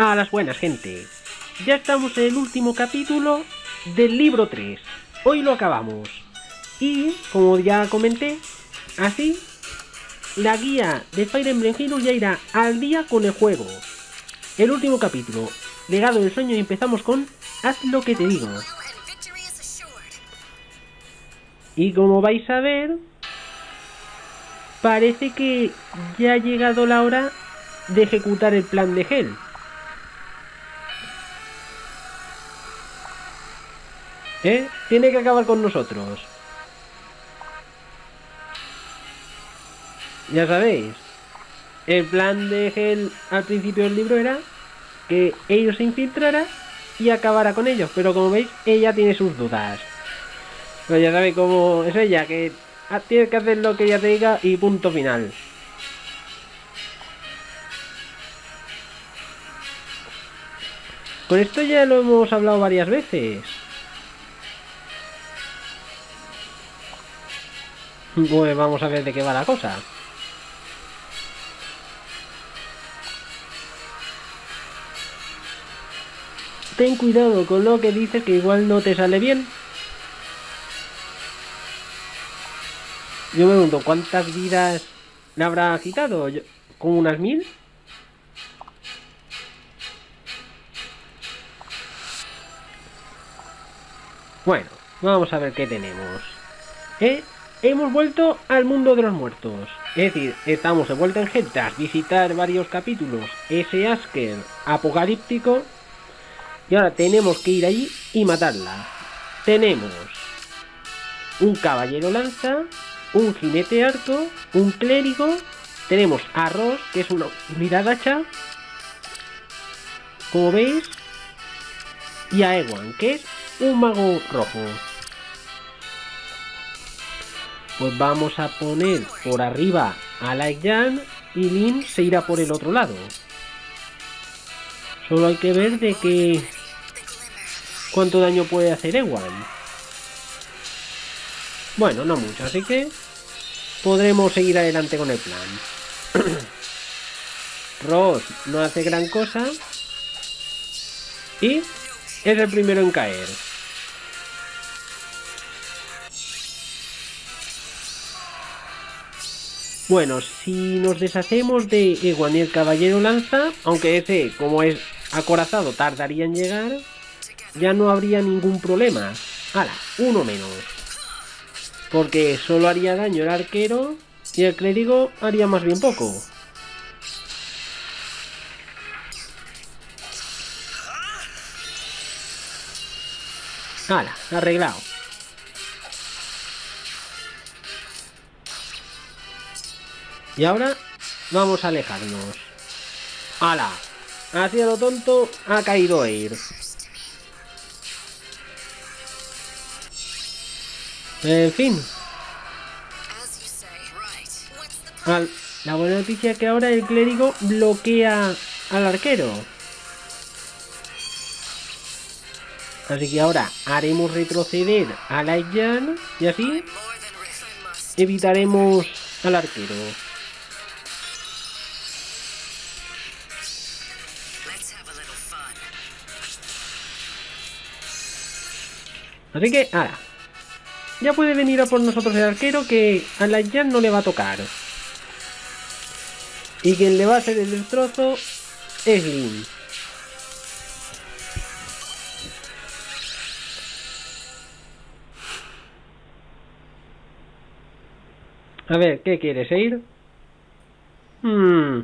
A las buenas, gente. Ya estamos en el último capítulo del libro 3. Hoy lo acabamos. Y, como ya comenté, así, la guía de Fire Emblem Heroes ya irá al día con el juego. El último capítulo, legado del sueño, y empezamos con Haz lo que te digo. Y como vais a ver, parece que ya ha llegado la hora de ejecutar el plan de Hell. ¿Eh? Tiene que acabar con nosotros. Ya sabéis, el plan de Hell al principio del libro era que ellos se infiltrara y acabara con ellos, pero como veis, ella tiene sus dudas. Pero ya sabéis cómo es ella, que tiene que hacer lo que ella te diga y punto final. Con esto ya lo hemos hablado varias veces. Pues vamos a ver de qué va la cosa. Ten cuidado con lo que dices que igual no te sale bien. Yo me pregunto, ¿cuántas vidas le habrá quitado? ¿Como unas mil? Bueno, vamos a ver qué tenemos. ¿Eh? Hemos vuelto al mundo de los muertos. Es decir, estamos de vuelta en G tras visitar varios capítulos. Ese Asker apocalíptico. Y ahora tenemos que ir allí y matarla. Tenemos un caballero lanza, un jinete arco, un clérigo. Tenemos a Ross, que es una unidad hacha. Como veis. Y a Ewan, que es un mago rojo. Pues vamos a poner por arriba a Jan y Lin se irá por el otro lado. Solo hay que ver de qué cuánto daño puede hacer Ewan. Bueno, no mucho, así que podremos seguir adelante con el plan. Ross no hace gran cosa y es el primero en caer. Bueno, si nos deshacemos de Ewan y el Caballero Lanza, aunque ese, como es acorazado, tardaría en llegar, ya no habría ningún problema. Ahora, uno menos. Porque solo haría daño el arquero y el clérigo haría más bien poco. Hala, arreglado. Y ahora vamos a alejarnos. ¡Hala! Hacia lo tonto ha caído Air. En fin. la buena noticia es que ahora el clérigo bloquea al arquero. Así que ahora haremos retroceder a la y así evitaremos al arquero. Así que, ahora. Ya puede venir a por nosotros el arquero que a la Jan no le va a tocar. Y quien le va a hacer el destrozo es Lin. A ver, ¿qué quieres ir? Hmm,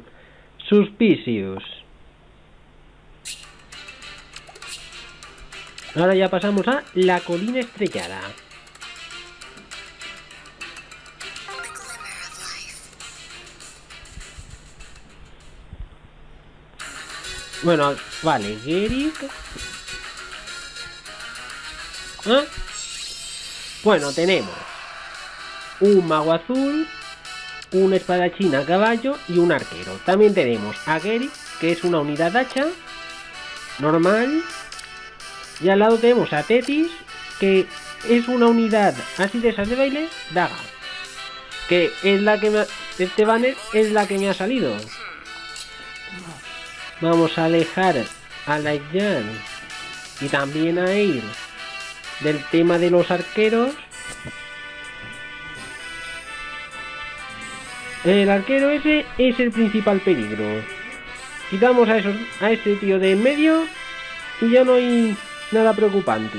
suspicious. Ahora ya pasamos a la colina estrellada. Bueno, vale, Gerik. ¿Ah? Bueno, tenemos un mago azul, un espadachín a caballo y un arquero. También tenemos a Gerik, que es una unidad hacha normal y al lado tenemos a Tetis, que es una unidad así de esas de baile, daga. Que es la que me este banner es la que me ha salido. vamos a alejar a Lightyan y también a Air del tema de los arqueros. El arquero ese es el principal peligro. Quitamos a, esos, a ese tío de en medio y ya no hay nada preocupante.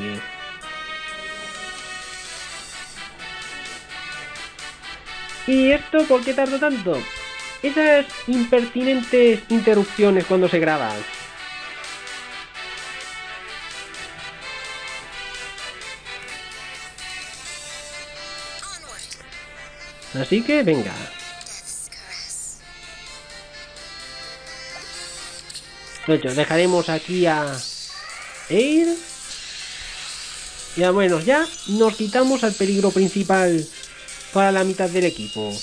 ¿Y esto por qué tardo tanto? Esas impertinentes interrupciones cuando se graba. Así que venga. De hecho, dejaremos aquí a Air. Ya bueno, ya nos quitamos al peligro principal para la mitad del equipo.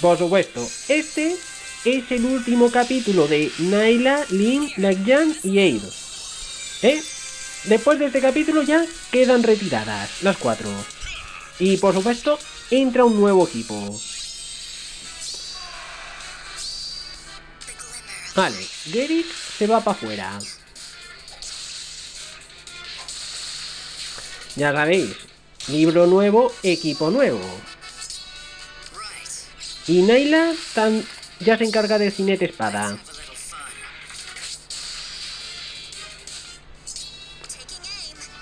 Por supuesto, este es el último capítulo de Naila, Lin, Lakyan y Air. ¿Eh? Después de este capítulo ya quedan retiradas las cuatro. Y por supuesto, entra un nuevo equipo. Vale, Gerrit se va para afuera. Ya sabéis, libro nuevo, equipo nuevo. Y Naila tan, ya se encarga del cinete espada.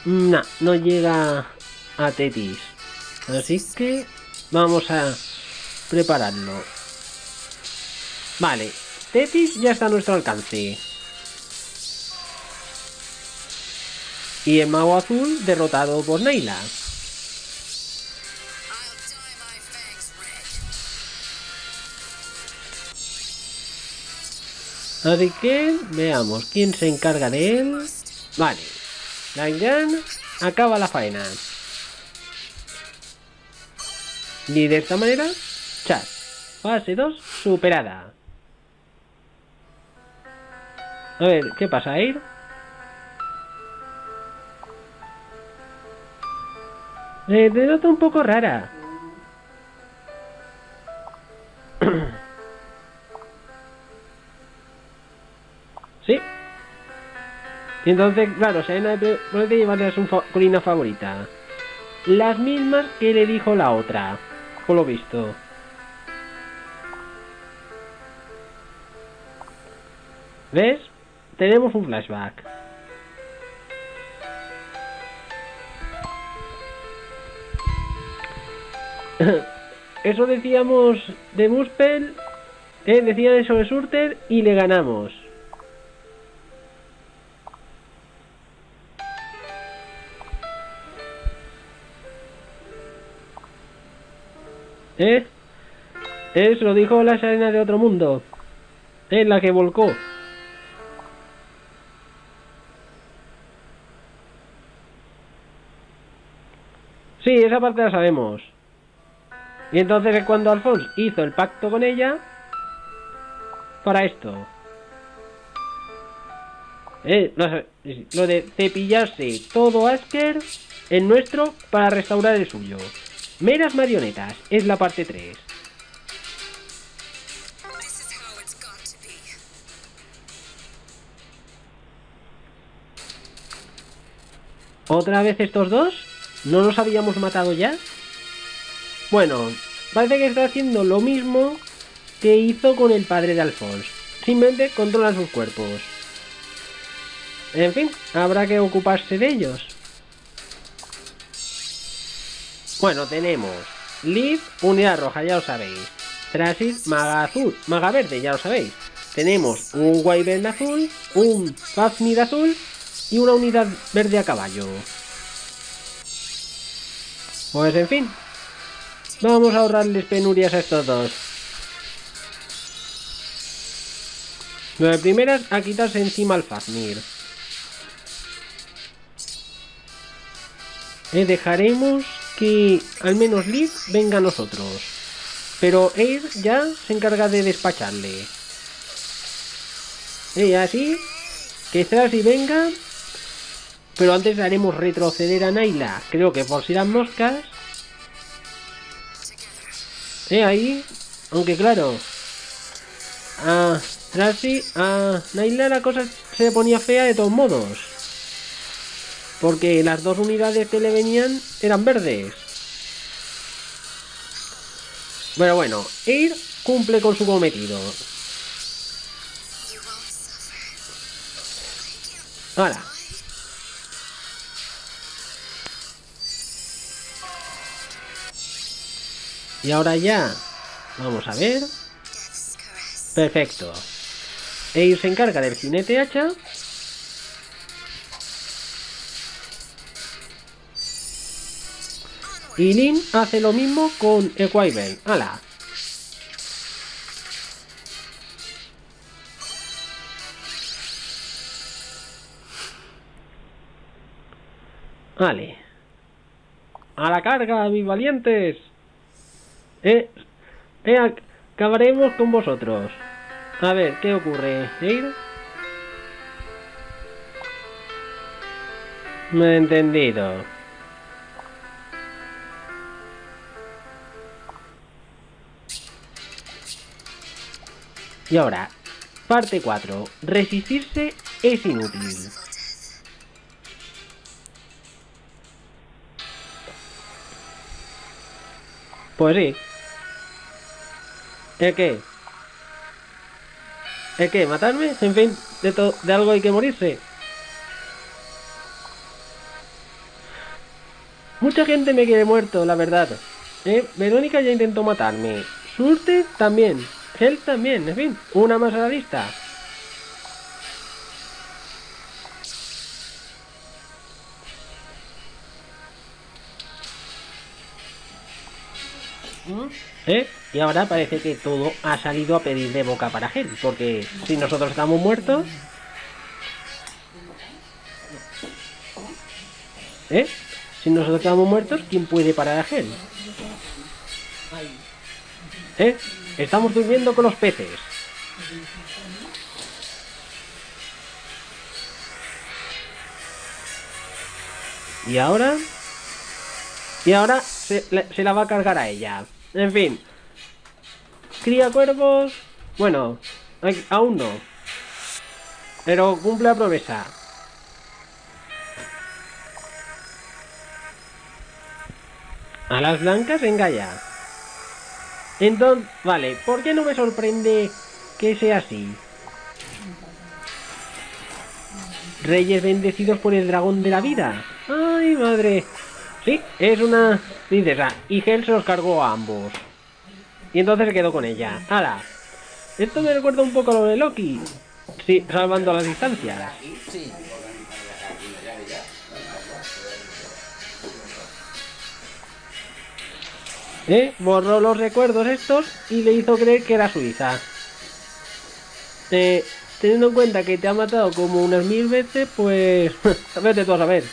No, no llega a Tetis. Así que vamos a prepararlo. Vale, Tetis ya está a nuestro alcance. Y el mago azul derrotado por Naila. Así que veamos quién se encarga de él. Vale. Langan acaba la faena. Y de esta manera, chat. Fase 2 superada. A ver, ¿qué pasa, Air? Eh, te nota un poco rara. ¿Sí? Y entonces, claro, Serena puede llevarle a su colina favorita. Las mismas que le dijo la otra, por lo visto. ¿Ves? Tenemos un flashback. eso decíamos de Muspel, eh, decían eso de Surter y le ganamos. ¿Eh? Eso lo dijo la arena de otro mundo. Es la que volcó. Sí, esa parte la sabemos. Y entonces es cuando Alphonse hizo el pacto con ella para esto. Eh, lo de cepillarse todo Asker es nuestro para restaurar el suyo. Meras marionetas es la parte 3. ¿Otra vez estos dos? ¿No los habíamos matado ya? Bueno, parece que está haciendo lo mismo que hizo con el padre de Alphonse. Simplemente controla sus cuerpos. En fin, habrá que ocuparse de ellos. Bueno, tenemos Liv, unidad roja, ya lo sabéis. Trasis, maga azul, maga verde, ya lo sabéis. Tenemos un Wyvern azul, un Fafnir azul y una unidad verde a caballo. Pues en fin, vamos a ahorrarles penurias a estos dos. Las primeras a quitarse encima al Fafnir. Eh, dejaremos que al menos Liv venga a nosotros. Pero Air ya se encarga de despacharle. Y así, que y venga. Pero antes haremos retroceder a Naila. Creo que por si las moscas. Eh, ahí. Aunque claro. a Tracy, a Naila la cosa se ponía fea de todos modos. Porque las dos unidades que le venían eran verdes. Pero bueno, Ir cumple con su cometido. Ahora. Y ahora ya. Vamos a ver. Perfecto. Eir se encarga del jinete hacha. Y Lin hace lo mismo con Wyvern. ¡Hala! Vale. A la carga, mis valientes. Eh, eh, acabaremos con vosotros. A ver, ¿qué ocurre? ¿Ir? Me he entendido. Y ahora, parte 4. Resistirse es inútil. Pues sí. ¿El qué? ¿El qué? ¿Matarme? En fin, de, de algo hay que morirse. Mucha gente me quiere muerto, la verdad. ¿Eh? Verónica ya intentó matarme. Surte también. Él también, en fin, una más a la lista. ¿Eh? Y ahora parece que todo ha salido a pedir de boca para Gel, porque si nosotros estamos muertos... ¿Eh? Si nosotros estamos muertos, ¿quién puede parar a Gel? ¿Eh? Estamos durmiendo con los peces. Y ahora... Y ahora se, la va a cargar a ella. En fin. Cría cuervos. Bueno, aún no. Pero cumple la promesa. A las blancas, venga ya. Entonces, vale, ¿por qué no me sorprende que sea así? Reyes bendecidos por el dragón de la vida. ¡Ay, madre! Sí, es una princesa. Y Hel los cargó a ambos. Y entonces se quedó con ella. ¡Hala! Esto me recuerda un poco a lo de Loki. Sí, salvando las distancias. ¿Eh? Borró los recuerdos estos y le hizo creer que era Suiza. Eh, teniendo en cuenta que te ha matado como unas mil veces, pues... vete tú a saber.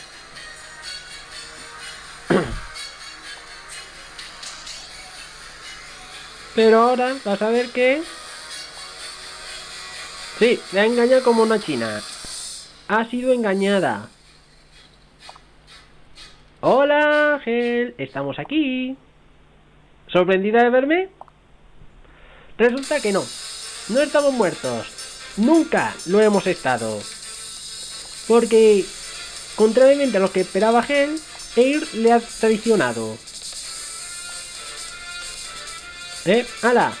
Pero ahora vas a ver que... Sí, le ha engañado como una china. Ha sido engañada. Hola, Gel. Estamos aquí. ¿Sorprendida de verme? Resulta que no. No estamos muertos. Nunca lo hemos estado. Porque, contrariamente a lo que esperaba Gel, Air le ha traicionado. ¿Eh? ¡Hala!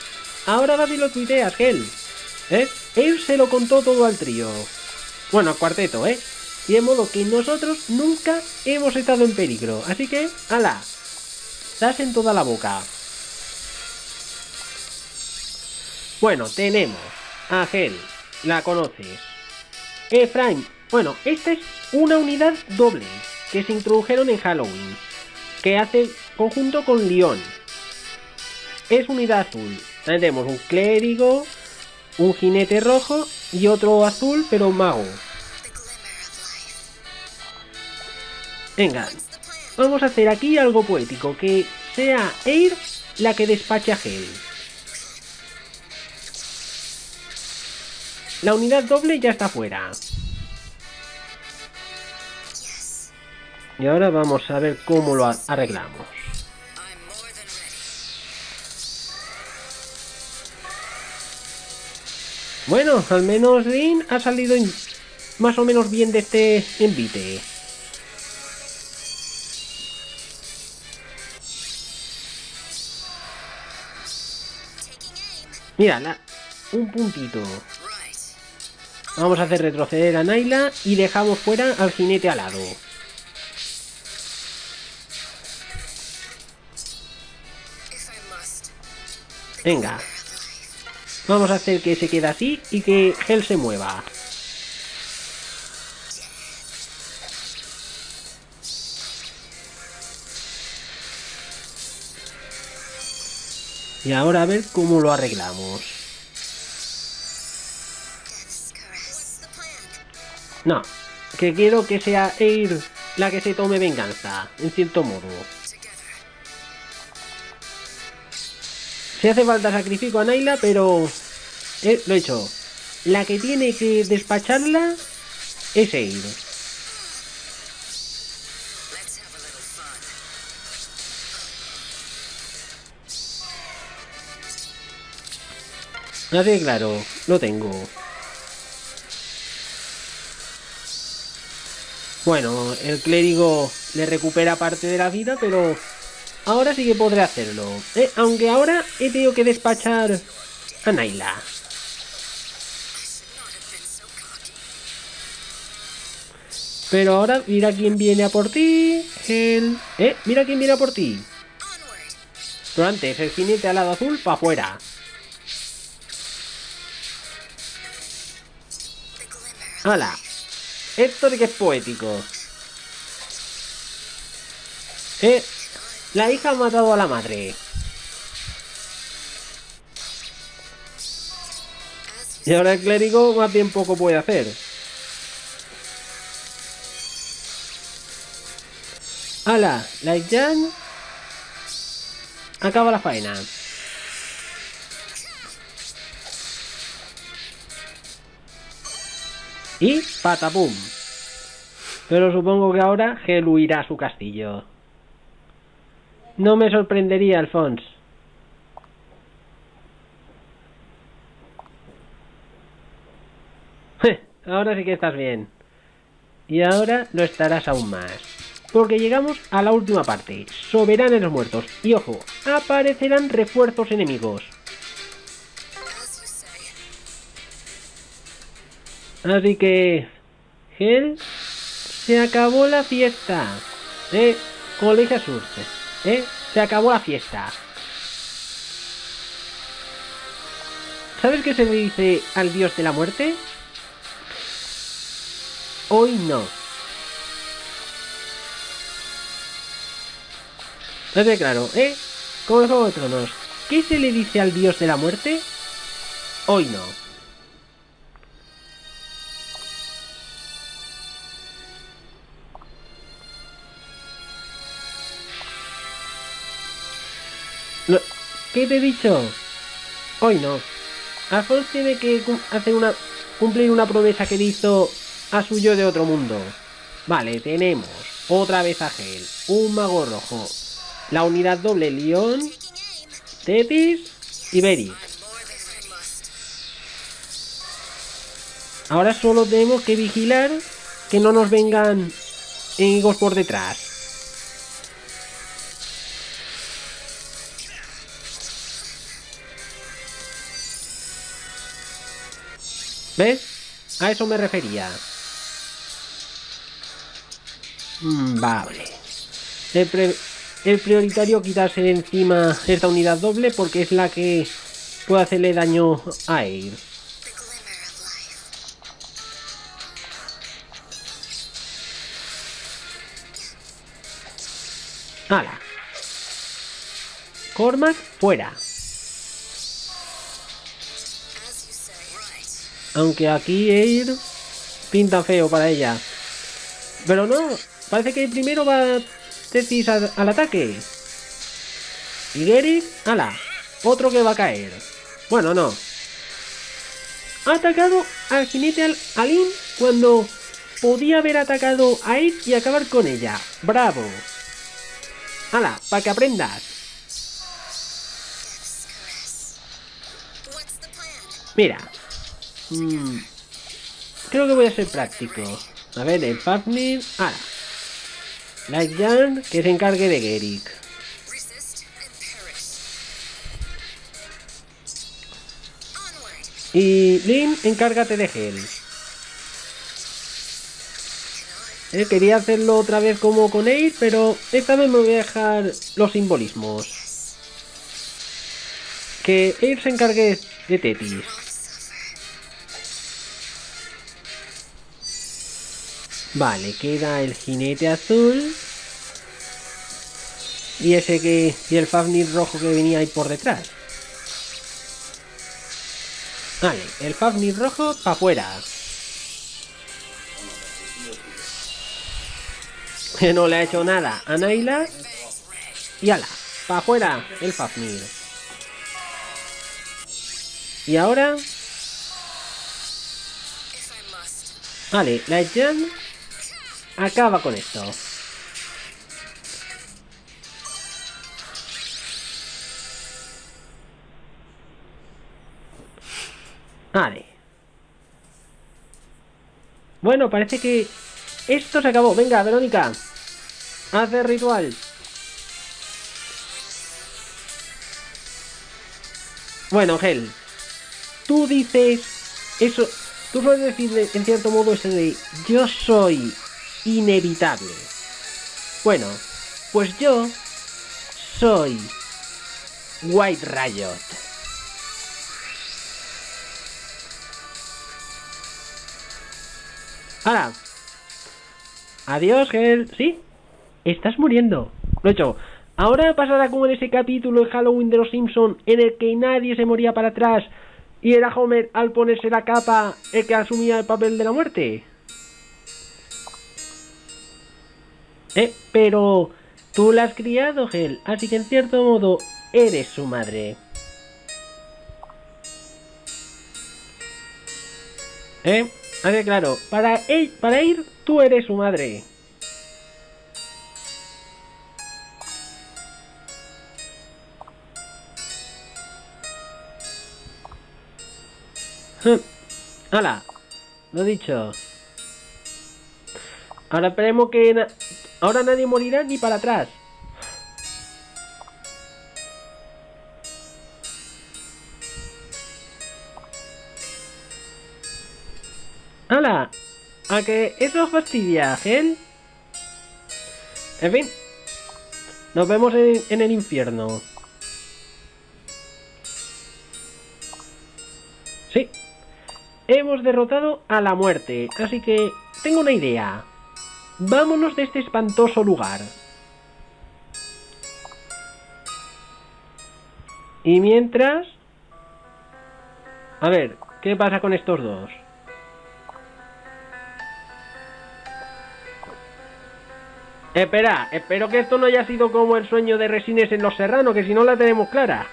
Ahora vas y lo tuiteas, Gel. ¿Eh? Air se lo contó todo al trío. Bueno, al cuarteto, ¿eh? Y de modo que nosotros nunca hemos estado en peligro. Así que, ¡hala! Das en toda la boca. Bueno, tenemos a Gel, la conoces. Efraín, bueno, esta es una unidad doble que se introdujeron en Halloween, que hace conjunto con León. Es unidad azul. Tenemos un clérigo, un jinete rojo y otro azul pero mago. Venga, vamos a hacer aquí algo poético, que sea Air la que despache a Gel. La unidad doble ya está fuera. Y ahora vamos a ver cómo lo arreglamos. Bueno, al menos Dean ha salido más o menos bien de este envite. Mira, un puntito. Vamos a hacer retroceder a Naila y dejamos fuera al jinete alado. Venga. Vamos a hacer que se quede así y que Hell se mueva. Y ahora a ver cómo lo arreglamos. No, que quiero que sea Air la que se tome venganza, en cierto modo. Si hace falta sacrifico a Naila, pero... Eh, lo he hecho. La que tiene que despacharla es Air. Así claro, lo tengo. Bueno, el clérigo le recupera parte de la vida, pero ahora sí que podré hacerlo. Eh, aunque ahora he tenido que despachar a Naila. Pero ahora mira quién viene a por ti. El... Eh, mira quién viene a por ti. Pero antes, el jinete al lado azul para afuera. ¡Hala! Esto de que es poético. Eh, la hija ha matado a la madre. Y ahora el clérigo más bien poco puede hacer. ¡Hala! La Jan acaba la faena. Y patapum. Pero supongo que ahora Gel huirá a su castillo. No me sorprendería, Alphonse. ahora sí que estás bien. Y ahora lo estarás aún más. Porque llegamos a la última parte. Soberán en los muertos. Y ojo, aparecerán refuerzos enemigos. Así que... Gel, se acabó la fiesta. ¿Eh? Como le dije a Surce. ¿Eh? Se acabó la fiesta. ¿Sabes qué se le dice al dios de la muerte? Hoy no. No claro, ¿eh? Como el Juego de Tronos. ¿Qué se le dice al dios de la muerte? Hoy no. ¿Qué te he dicho? Hoy no. Alphonse tiene que hacer una cumplir una promesa que hizo a su yo de otro mundo. Vale, tenemos otra vez a Gel, un mago rojo, la unidad doble León, Tetis y Beric. Ahora solo tenemos que vigilar que no nos vengan enemigos por detrás. ¿Ves? A eso me refería. Mm, vale. El, prioritario quitarse de encima esta unidad doble porque es la que puede hacerle daño a él. ¡Hala! Cormac, fuera. Aunque aquí Air pinta feo para ella. Pero no, parece que primero va Tetis al, ataque. Y Gary, ala, otro que va a caer. Bueno, no. Ha atacado al jinete al Alin cuando podía haber atacado a Air y acabar con ella. ¡Bravo! ¡Hala! Para que aprendas. Mira, Mm, creo que voy a ser práctico. A ver, el Fafnir... Ah. Light Jan, que se encargue de Gerik. Y Lin, encárgate de Hel. Eh, quería hacerlo otra vez como con Air, pero esta vez me voy a dejar los simbolismos. Que Air se encargue de Tetis. Vale, queda el jinete azul. Y ese que. Y el Fafnir rojo que venía ahí por detrás. Vale, el Fafnir rojo para afuera. Que no le ha hecho nada a Naila. Y ala, para afuera el Fafnir. Y ahora. Vale, la Jan acaba con esto. Vale. Bueno, parece que esto se acabó. Venga, Verónica. Haz el ritual. Bueno, Gel. Tú dices eso. Tú puedes decirle en cierto modo ese de yo soy inevitable. Bueno, pues yo soy White Riot. Ahora. Adiós, Gel. ¿Sí? Estás muriendo. Lo he hecho. Ahora pasará como en ese capítulo de Halloween de los Simpson en el que nadie se moría para atrás y era Homer al ponerse la capa el que asumía el papel de la muerte. Eh, pero tú la has criado, Gel, así que en cierto modo eres su madre. ¿Eh? A ver, claro, para, para ir, tú eres su madre. ¡Hala! Lo dicho. Ahora esperemos que... Ahora nadie morirá ni para atrás. ¡Hala! A que eso fastidia, Gel. En fin. Nos vemos en, el infierno. Sí. Hemos derrotado a la muerte. Así que tengo una idea. Vámonos de este espantoso lugar. Y mientras... A ver, ¿qué pasa con estos dos? Espera, espero que esto no haya sido como el sueño de Resines en Los Serranos, que si no la tenemos clara.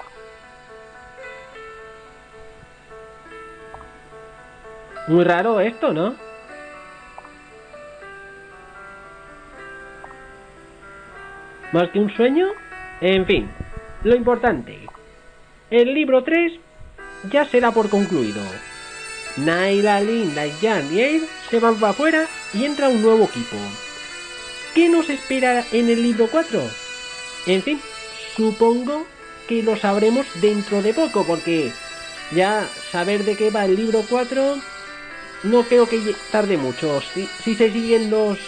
Muy raro esto, ¿no? ¿Más que un sueño? En fin, lo importante. El libro 3 ya será por concluido. Naila, Linda, Jan y Aid se van para afuera y entra un nuevo equipo. ¿Qué nos espera en el libro 4? En fin, supongo que lo sabremos dentro de poco, porque ya saber de qué va el libro 4 no creo que tarde mucho. Si, si se siguen los,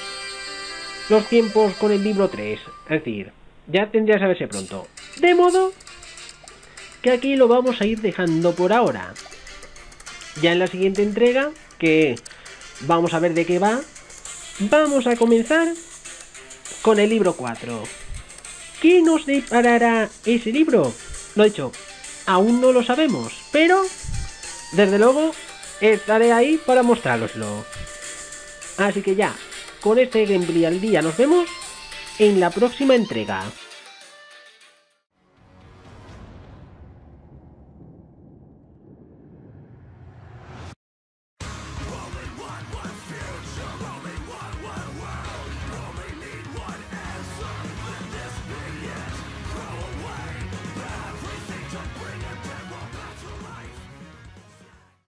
los tiempos con el libro 3, es decir, ya tendría que saberse pronto. De modo que aquí lo vamos a ir dejando por ahora. Ya en la siguiente entrega, que vamos a ver de qué va, vamos a comenzar con el libro 4. ¿Qué nos deparará ese libro? Lo dicho, aún no lo sabemos, pero desde luego estaré ahí para mostrároslo. Así que ya, con este gameplay al día nos vemos en la próxima entrega.